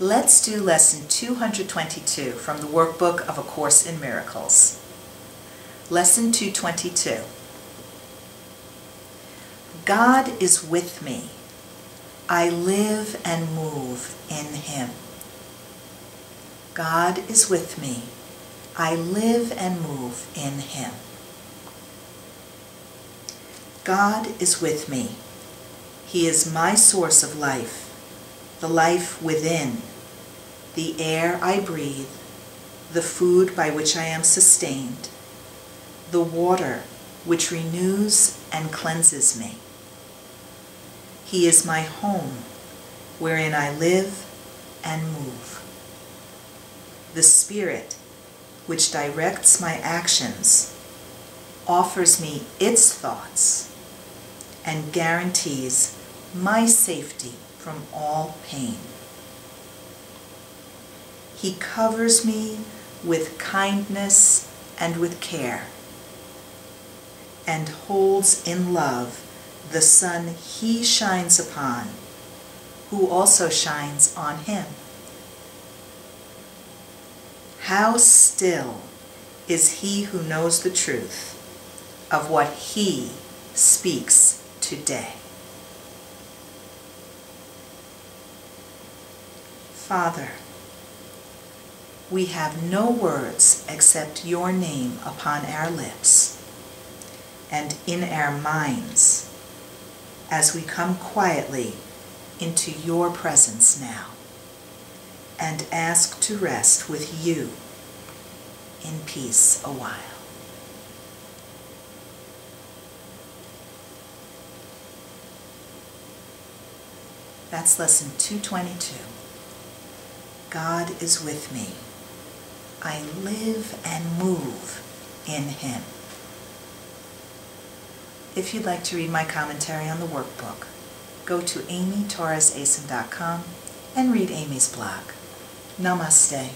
Let's do lesson 222 from the workbook of A Course in Miracles. Lesson 222. God is with me. I live and move in Him. God is with me. I live and move in Him. God is with me. He is my source of life the life within, the air I breathe, the food by which I am sustained, the water which renews and cleanses me. He is my home, wherein I live and move. The Spirit, which directs my actions, offers me its thoughts and guarantees my safety from all pain. He covers me with kindness and with care, and holds in love the Son he shines upon, who also shines on him. How still is he who knows the truth of what he speaks today. Father, we have no words except your name upon our lips and in our minds as we come quietly into your presence now and ask to rest with you in peace a while. That's lesson 222. God is with me. I live and move in Him. If you'd like to read my commentary on the workbook, go to amytorresacim.com and read Amy's blog. Namaste.